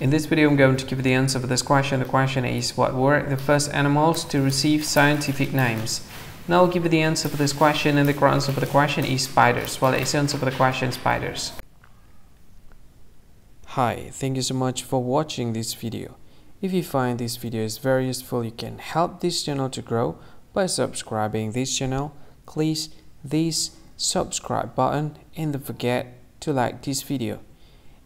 In this video, I'm going to give you the answer for this question. The question is, what were the first animals to receive scientific names? Now I'll give you the answer for this question and the answer for the question is spiders. Well, it's the answer for the question spiders. Hi, thank you so much for watching this video. If you find this video is very useful, you can help this channel to grow by subscribing this channel. Please this subscribe button and don't forget to like this video.